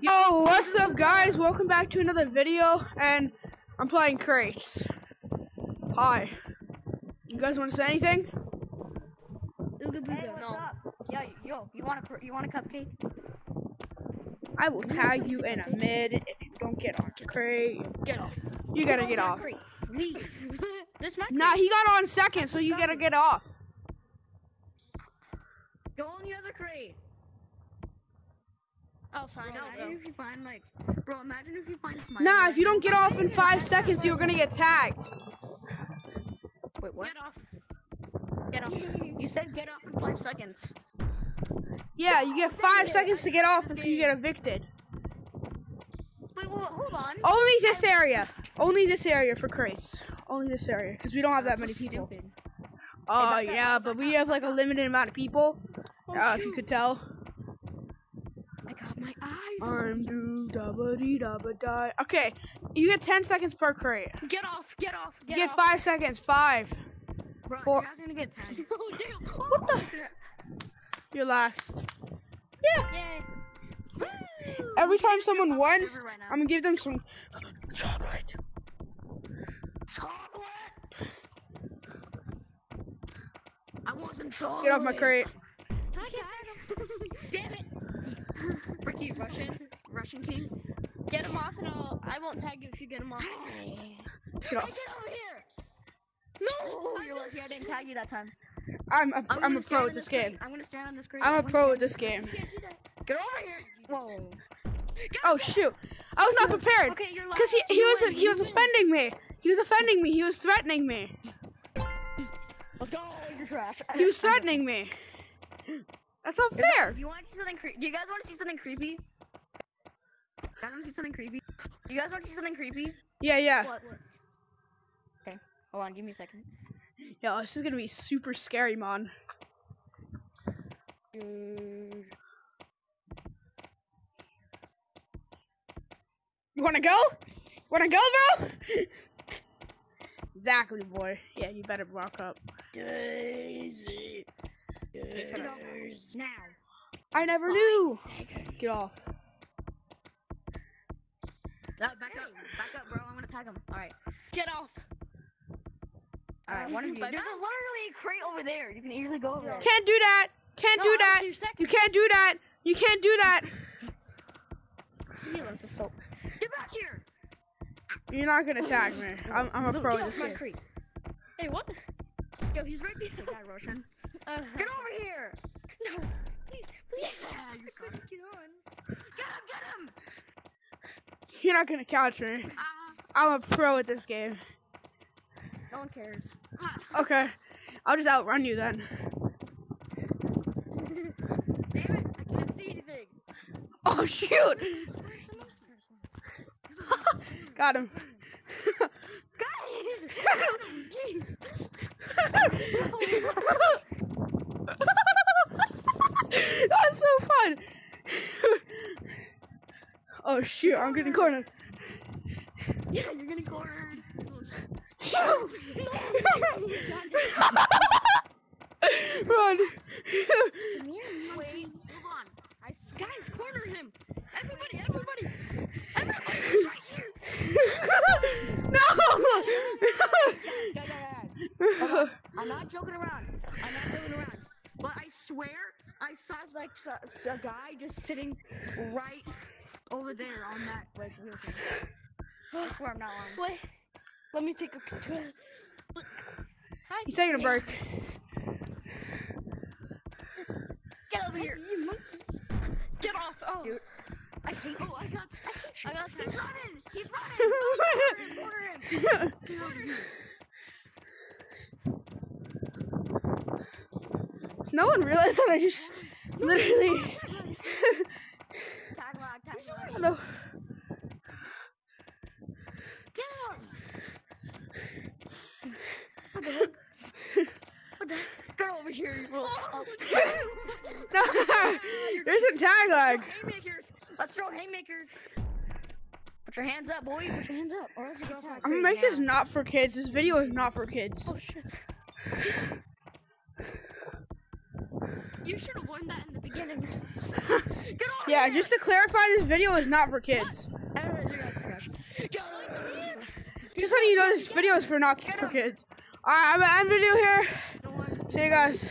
Yo, what's up guys? Welcome back to another video and I'm playing crates. Hi. You guys want to say anything? It's gonna be Hey, what's No. up? Yo, yo, you want a cr- you want a cupcake? I will tag you in a mid if you don't get on the crate. Get off. You gotta get off. Leave. this might Nah, he got on second, so you gotta get off. Go on the other crate. Oh, fine. Bro, I'll imagine go. if you find like, bro, imagine if you find Smiley. Nah, if you don't get off in five seconds, you're gonna get tagged. Wait, what? Get off. Get off. You said get off in five seconds. Yeah, you get five seconds to get off if you get evicted. Wait, wait, wait, hold on. Only this area. Only this area for crates. Only this area, because we don't have that many So people. stupid. Oh yeah, but we have like a limited amount of people. Uh, if you could tell. I got my eyes. I'm do dabba dee dabba die. Okay, you get 10 seconds per crate. Get off. Get off. You Get get off. 5 seconds. 5. Bro, four- you guys are gonna get tagged. Oh, damn. Oh what the? You're last. Yeah. Yay. Every time someone wins, right. I'm gonna give them some chocolate. Chocolate. I want some chocolate. Get off my crate. Hi, guys. Damn it. Ricky, Russian, Russian king. Get him off, and I'll. I won't tag you if you get him off. Get off. Get over here. No. Oh, you're lucky I didn't tag you that time. I'm a, I'm gonna a pro on at this crate. game. I'm gonna stand on this crate. I'm a pro stand at this game. You can't do that. Get over here. Whoa. Oh shoot! I was not prepared. Okay, you're Cause he, he was he was offending me. He was offending me. He was threatening me. Let's go. You're trash. He was threatening me. That's not fair. Do you want to see something creepy? Do you guys want to see something creepy? You guys want to see something creepy? Do you guys want to see something creepy? Yeah, yeah. What? What? Okay. Hold on. Give me a second. Yo, this is gonna be super scary, man. Dude. You wanna go? Wanna go, bro? exactly, boy. Yeah, you better rock up. Daisy. Now. I never knew. Get off. No, back up. Bro. I'm gonna tag him. All right. Get off. All right. One of you. Bye-bye. There's a literally a crate over there. You can easily go over there. Can't do that. Can't No, do I have that. two seconds. You can't do that. You can't do that. He wants to stop. Get back here. You're not gonna tag me. I'm, I'm a No, pro get at off this my game. crate. Hey, what? Yo, he's right behind that Russian. Uh, Get over here. No. Please, please. Yeah, you're sorry. Get on. Get him, get him. You're not gonna catch me. Ah, I'm a pro at this game. no one cares. Okay. I'll just outrun you then. Damn it, I can't see anything. Oh shoot! Got him. Guys! Jeez! That's so fun. Oh shoot! I'm getting cornered. Yeah, you're gonna corner. Run! Wait, hold on. I guys, corner him. Everybody, everybody, everybody, he's right here. no! Guys, guys, guys. Hold. I'm not joking around. I'm not joking around. But I swear, I saw like a guy just sitting right over there on that like wheel thing. I swear I'm not lying. wait. Let me take a picture. Hi. He's taking a break. Get over here. You monkey. Get off. Oh. Dude. I hate. Oh, I got. I got. He's running. He's running. Corner him. Corner him. Get over here. no one realized that I just literally. Get over here, you little. No, there's a tag lag. Haymakers. Let's throw haymakers. Put your hands up, boy. Put your hands up, or else you go off my I'm gonna crate make this now. not for kids. This video is not for kids. Oh shit. You should have won that beginnings. Yeah, just to clarify, this video is not for kids. You're out, Crash. Get on. Just letting you know, this video is for not for kids. Alright, I'm gonna end video here. See you guys.